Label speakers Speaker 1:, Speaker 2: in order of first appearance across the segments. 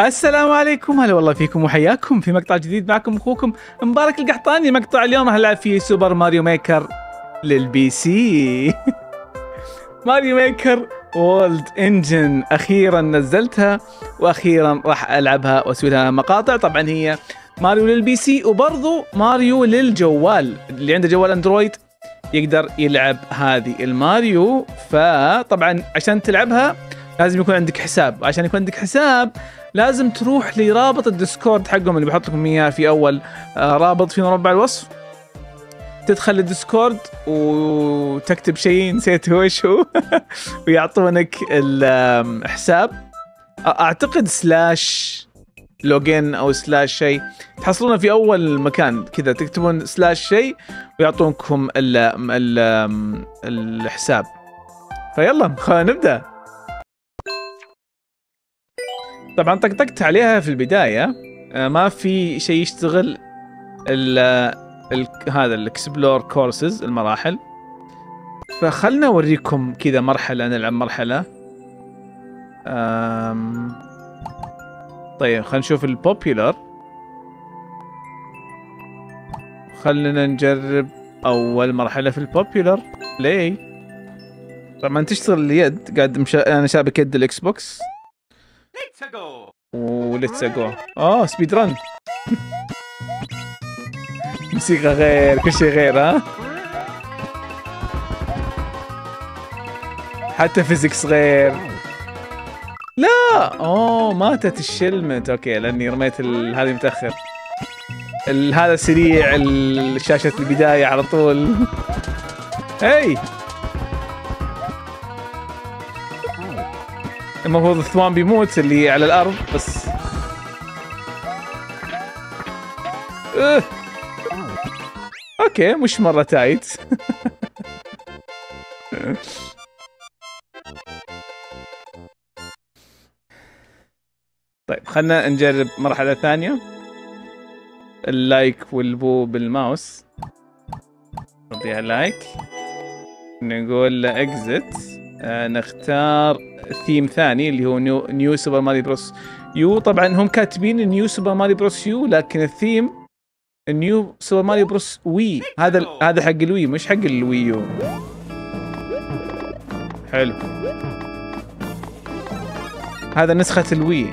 Speaker 1: السلام عليكم. هلا والله فيكم وحياكم في مقطع جديد معكم أخوكم مبارك القحطاني. مقطع اليوم راح نلعب فيه Super Mario Maker لل PC. Mario Maker World Engine. أخيرا نزلتها وأخيرا راح ألعبها وأسوي لها مقاطع. طبعا هي Mario لل PC وبرضو ماريو للجوال. اللي عنده جوال Android يقدر يلعب هذه الماريو. فطبعا عشان تلعبها لازم يكون عندك حساب. عشان يكون عندك حساب لازم تروح لرابط ال Discord حقهم اللي بحط لكم إياه في أول آه، رابط في مربع الوصف. تدخل ال Discord وتكتب شيء نسيت هو شو. ويعطونك الحساب أعتقد slash login أو slash شيء. تحصلونه في أول مكان كذا تكتبون slash شيء ويعطونكم ال ال الحساب. فيلا خلينا نبدأ. طبعا طقطقت عليها في البداية. آه، ما في شيء يشتغل ال هذا ال explore courses المراحل. فخلنا أوريكم كذا مرحلة نلعب مرحلة. أم طيب خلينا نشوف ال popular خلينا نجرب أول مرحلة في البوبيلر بلاي طبعا تشتغل اليد. قاعد. أنا شابك يد الاكس بوكس وليتس جو آه سبيد رن موسيقى غير كل شيء غير ها حتى فيزيكس غير لا اوه ماتت الشلمت أوكي لاني رميت ال... هذه متأخر. ال... هذا سريع ال- شاشة البداية على طول. هي المفروض الثوان بيموت اللي على الأرض بس. أه. okay مش مرة tight. طيب خلنا نجرب مرحلة ثانية. ال like وال boo بالماوس. نعطيها like. نقول exit نختار ثيم ثاني اللي هو New, New Super Mario Bros U طبعا هم كاتبين New Super Mario Bros U لكن ال theme New Super Mario Bros Wii هذا هذا حق ال Wii مش حق ال Wii U حلو. هذا نسخة الوي.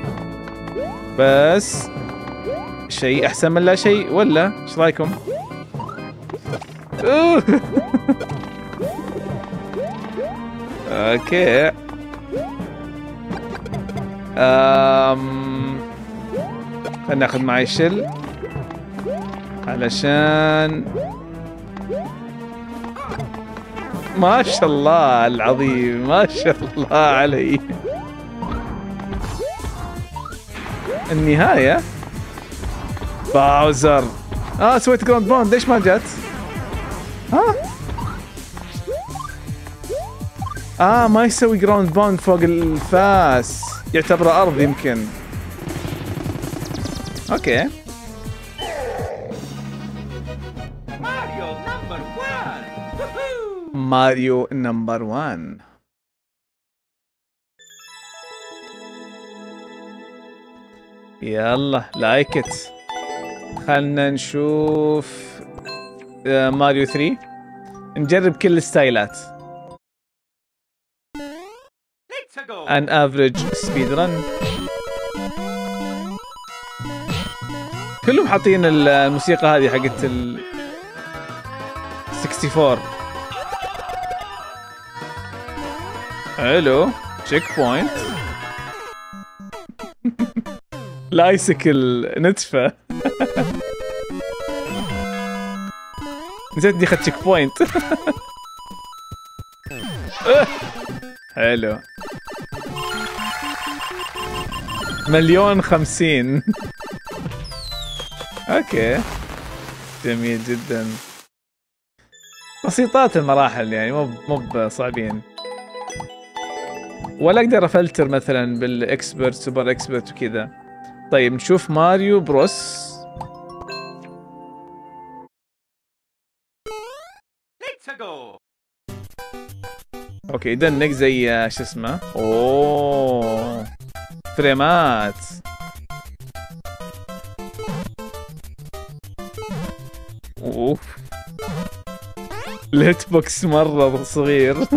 Speaker 1: بس شيء أحسن من لا شيء ولا؟ إيش رأيكم؟ أوكي. أم... خلنا ناخذ معي شل. علشان ما شاء الله العظيم ما شاء الله علي. النهاية. Bowser. آه سويت ground pound ليش ما جت؟ ها؟ آه ما يسوي ground pound فوق الفاس. يعتبره أرض يمكن. Okay!
Speaker 2: Mario number
Speaker 1: 1 يلا لايكت خلنا نشوف آه، ماريو 3 نجرب كل الستايلات. average speed run كلهم حاطين ال- الموسيقى هذه حقت ال 64 حلو. تشيك بوينت لايسكل نتفة. نسيت اني اخذت تشيك بوينت حلو. مليون خمسين. okay. جميل جدا. بسيطات المراحل يعني مو مو بصعبين. ولا أقدر أفلتر مثلا بال expert super expert وكذا. طيب نشوف ماريو بروس! okay يدنق زي آه، شو اسمه؟ أوه. فريمات of ال hit box مرة صغير.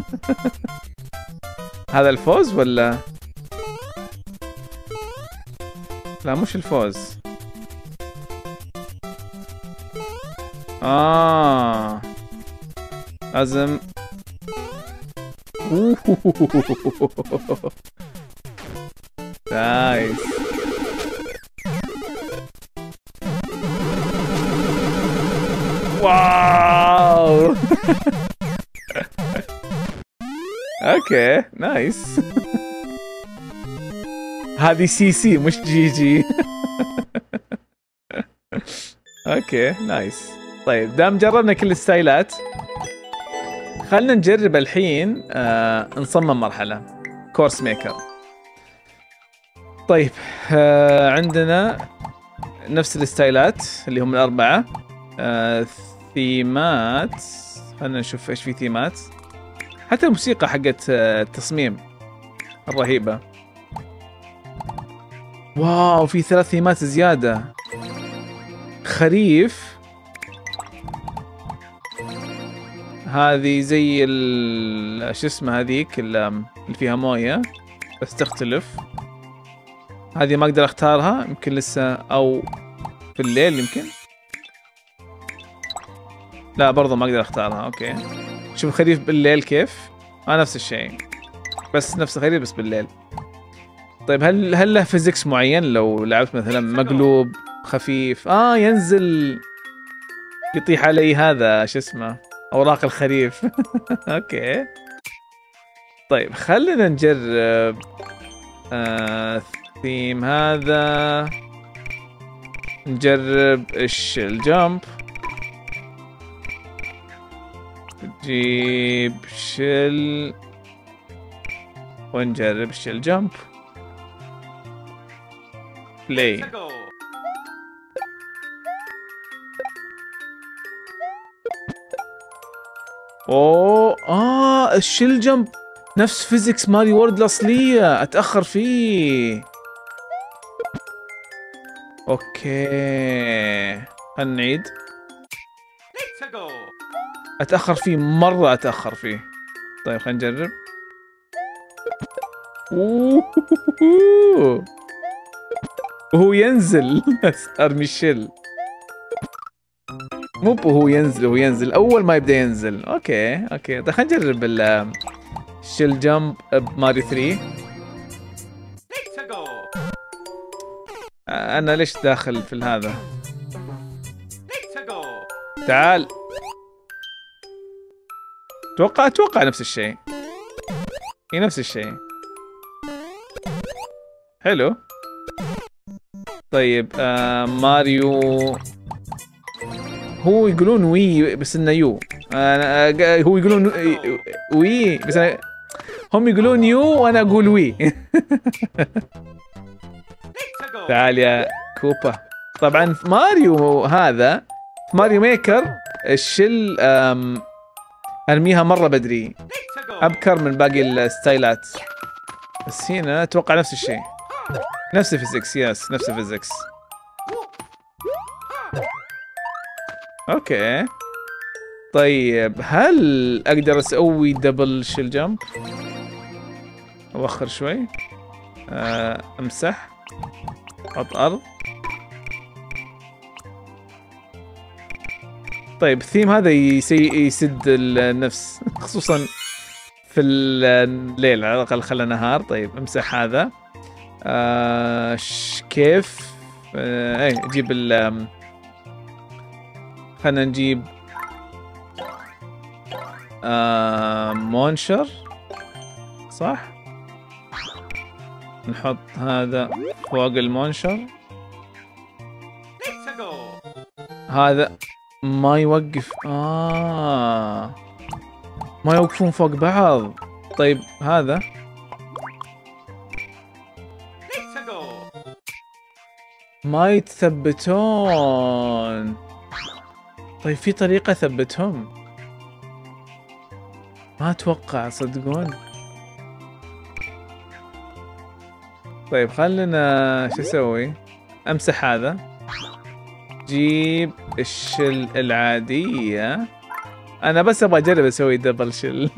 Speaker 1: هذا الفوز ولا؟ لا مش الفوز. آه. لازم نايس واو أوكي نايس هذه easy easy مش GG okay nice طيب دام جربنا كل الستايلات خلنا نجرب الحين آه نصمم مرحلة. course maker طيب آه عندنا نفس الستايلات اللي هم الأربعة. آه ثيمات خلنا نشوف إيش في ثيمات. حتى الموسيقى حقت آه، التصميم الرهيبة. wow في ثلاث ثيمات زيادة. خريف. هذه زي ال شو اسمه هذيك ال- اللي فيها موية بس تختلف. هذه ما أقدر أختارها يمكن لسه أو في الليل يمكن. لا برضه ما أقدر أختارها okay. شوف خريف بالليل كيف؟ آه نفس الشيء. بس نفس الخريف بس بالليل. طيب هل هل له physics معين؟ لو لعبت مثلا مقلوب خفيف. آه ينزل يطيح علي هذا شو اسمه أوراق الخريف. أوكي. طيب خلينا نجرب آه ثيم هذا. نجرب إيش الجمب. نجيب شل. ونجرب شل جمب.
Speaker 2: play. أوه
Speaker 1: آه ال shell jump. نفس physics ماريو وورلد الاصليه أتأخر فيه. okay. خلينا نعيد. أتأخر فيه مرة أتأخر فيه. طيب خلينا نجرب. وهو ينزل. بس ارمي ال shell مو هو ينزل هو ينزل. أول ما يبدأ ينزل. okay okay. طيب خلينا نجرب ال- ال shell jump بماريو 3 أنا ليش داخل في هذا. تعال. أتوقع أتوقع نفس الشيء. هي نفس الشيء. حلو. طيب آه ماريو. هو يقولون Wii بس إنه U. أنا آه، هو يقولون Wii بس أنا هم يقولون U وأنا
Speaker 2: أقول Wii.
Speaker 1: تعال يا كوبا. طبعا في ماريو هذا في ماريو ميكر ال shell أرميها مرة بدري. أبكر من باقي الستايلات. بس هنا أتوقع نفس الشيء. نفس ال physics yes نفس ال physics. okay. طيب هل أقدر أسوي double shell jump أوخر شوي. آه، أمسح. أحط أرض. طيب الثيم هذا يسي يسد النفس خصوصا في الليل على الأقل خلى نهار. طيب امسح هذا. آه كيف؟ آه إيه نجيب ال آم، خلينا نجيب آه مونشر. صح؟ نحط هذا فوق المونشر. هذا ما يوقف. آه. ما يوقفون فوق بعض. طيب هذا. ما يتثبتون. طيب في طريقة ثبتهم. ما أتوقع صدقون. طيب خلنا شو أسوي أمسح هذا. جيب الشل العادية. أنا بس أبغى أجرب أسوي دبل شل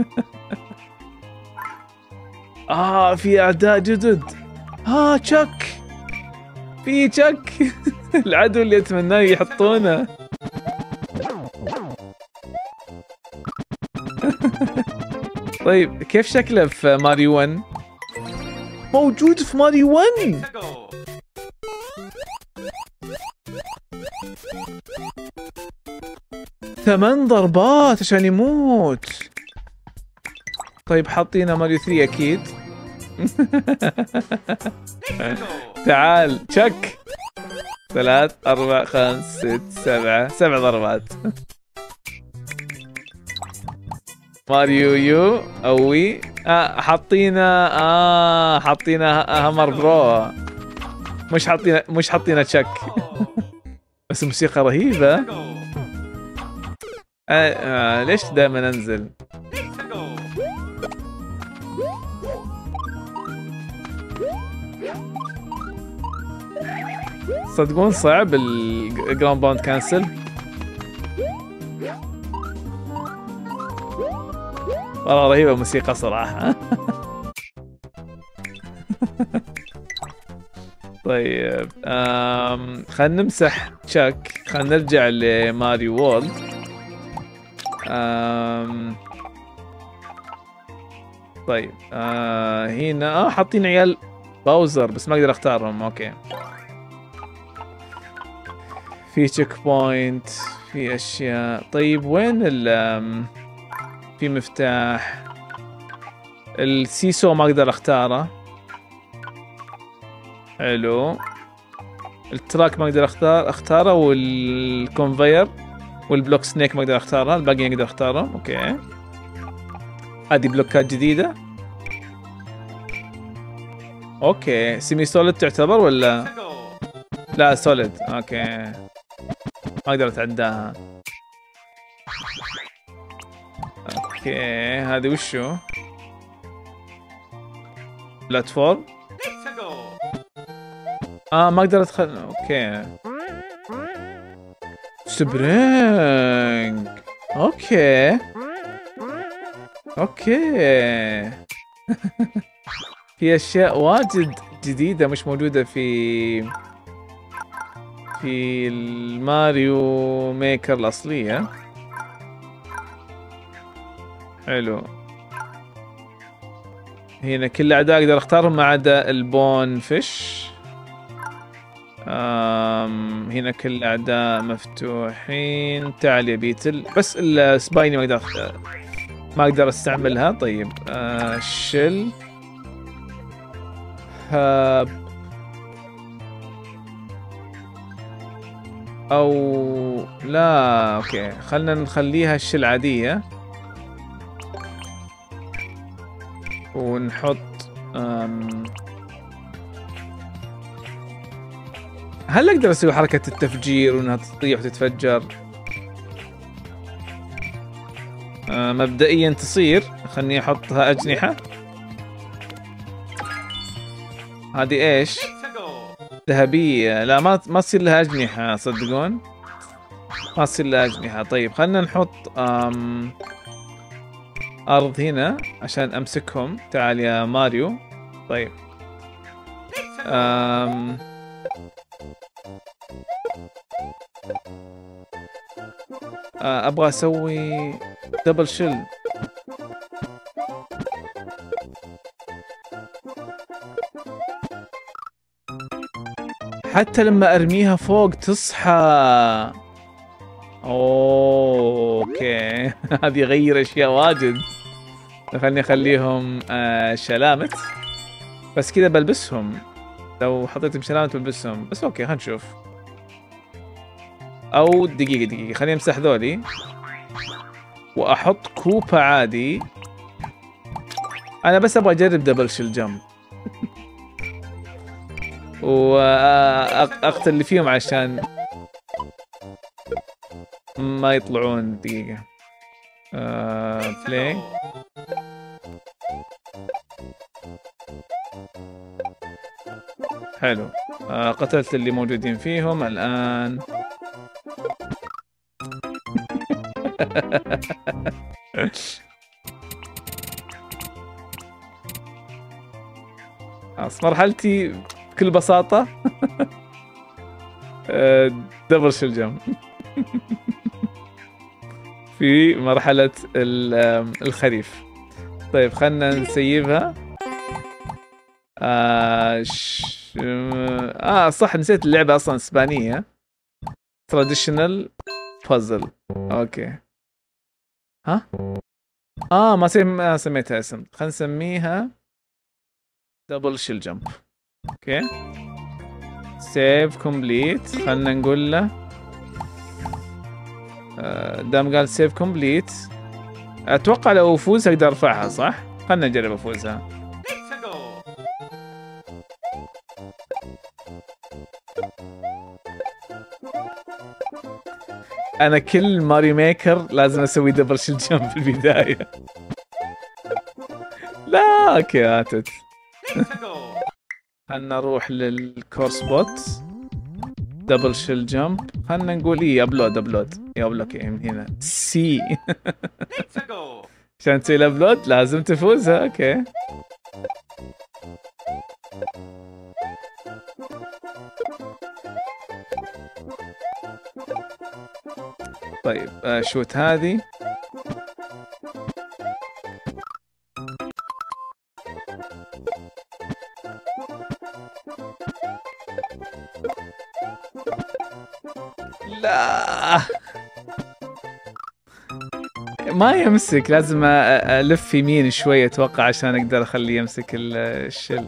Speaker 1: آه في أعداء جدد. آه تشك في تشك العدو اللي أتمناه يحطونه. طيب كيف شكله في ماريو 1 موجود في ماريو 1
Speaker 2: To go.
Speaker 1: ثمان ضربات عشان يموت طيب حاطينه ماريو 3
Speaker 2: أكيد.
Speaker 1: تعال تشك ثلاث أربع خمس ست سبعة سبع ضربات ماريو يو أو وي آه حاطينا آه حاطينا هامر برو مش حاطينا مش حاطينا تشك بس
Speaker 2: To go.
Speaker 1: آه آه ليش دائما أنزل
Speaker 2: To go.
Speaker 1: صدقون صعب الجراوند باوند كانسل والله رهيبة الموسيقى صراحة. طيب آم خلينا نمسح Chuck. خلينا نرجع لماريو وورلد آم طيب آه هنا آه حاطين عيال باوزر بس ما أقدر أختارهم. okay. في checkpoint في أشياء. طيب وين ال أم، في مفتاح. ال seesaw ما أقدر أختاره. حلو. ال track ما أقدر اختار أختاره وال conveyor وال block snake ما أقدر أختارها. الباقي أقدر اختارهم okay. هذه بلوكات جديدة. okay. semi solid تعتبر ولا. لا solid okay. ما أقدر أتعداها. okay هذه وشو؟
Speaker 2: platform.
Speaker 1: آه ما أقدر أدخل okay. spring. okay. okay. في أشياء واجد جديدة مش موجودة في في ال Mario Maker الأصلية. حلو. هنا كل الأعداء أقدر أختارهم ما عدا ال bone fish. آم هنا كل الأعداء مفتوحين. تعال يا beetle. بس ال Spiny ما أقدر ما أقدر أستعملها. طيب آه شل. هاب. أو لا أوكي. خلنا نخليها الشل عادية. ونحط أم... هل أقدر أسوي حركة التفجير وإنها تطيح وتتفجر؟ آه مبدئيا تصير. خلني أحطها أجنحة. هذه
Speaker 2: إيش؟
Speaker 1: ذهبية. لا ما ما تصير لها أجنحة صدقون. ما تصير لها أجنحة. طيب خلنا نحط أم أرض هنا عشان أمسكهم. تعال يا ماريو. طيب. أم. آه، أبغى أسوي double shell حتى لما أرميها فوق تصحى. okay. هذه يغير أشياء واجد. خلني اخليهم آه shellmet. بس كذا بلبسهم. لو حطيتهم shellmet بلبسهم. بس okay خلينا نشوف. أو دقيقة دقيقة خليني أمسح ذولي. وأحط Koopa عادي. أنا بس أبغى أجرب double shell jump واقتل اللي فيهم عشان ما يطلعون دقيقة. آه
Speaker 2: play
Speaker 1: حلو. آه قتلت اللي موجودين فيهم الآن. خلاص مرحلتي بكل بساطة. آه، دبل شل جمب في مرحلة الخريف. طيب خلنا نسيبها. آه. آه صح نسيت اللعبة أصلا إسبانية. traditional puzzle okay. ها؟ آه ما سم... ما سميتها اسم. خلينا نسميها double shell jump okay. save complete خلنا نقول له آه، دام قال save complete أتوقع لو افوز أقدر أرفعها صح؟ خلنا نجرب
Speaker 2: أفوزها.
Speaker 1: أنا كل Mario Maker لازم أسوي double shell jump في البداية. لا
Speaker 2: okay go.
Speaker 1: خلنا نروح لل Course Bot double shell jump خلنا نقول إيه upload upload يا upload من هنا.
Speaker 2: see.
Speaker 1: عشان تسوي ال upload لازم تفوزها okay. طيب آه، shoot هذه. لا. ما يمسك لازم ألف يمين شوي أتوقع عشان أقدر أخليه يمسك ال- الشل.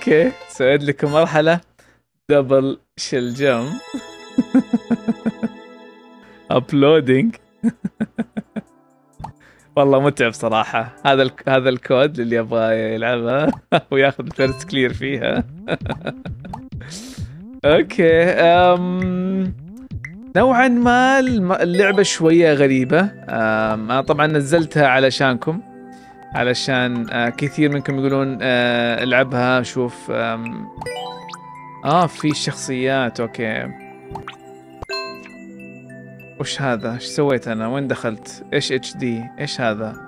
Speaker 1: okay سويت لكم مرحلة double shell jump uploading والله متعب صراحة. هذا ال... هذا الكود اللي يبغى يلعبها وياخذ ال first clear فيها. okay أم... نوعا ما اللعبة شوية غريبة. أم، أنا طبعا نزلتها علشانكم. علشان آه، كثير منكم يقولون آه، العبها شوف آه في شخصيات okay وش هذا؟ إيش سويت أنا؟ وين دخلت؟ إيش HD؟ إيش هذا؟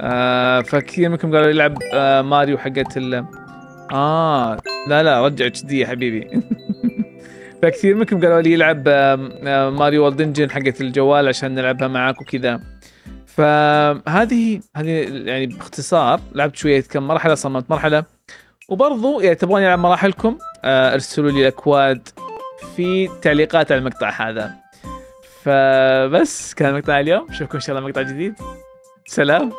Speaker 1: آه فكثير منكم قالوا يلعب آه ماريو حقت ال آه لا لا رجع HD يا حبيبي فكثير منكم قالوا لي آم، ماريو وولد انجن حقت الجوال عشان نلعبها معاك وكذا. فهذه هذه يعني باختصار لعبت شوية كم مرحلة صممت مرحلة. وبرضو إذا تبغون يلعب مراحلكم آه، ارسلوا لي الأكواد في تعليقات على المقطع هذا. فبس كان مقطع اليوم. أشوفكم إن شاء الله مقطع جديد. سلام.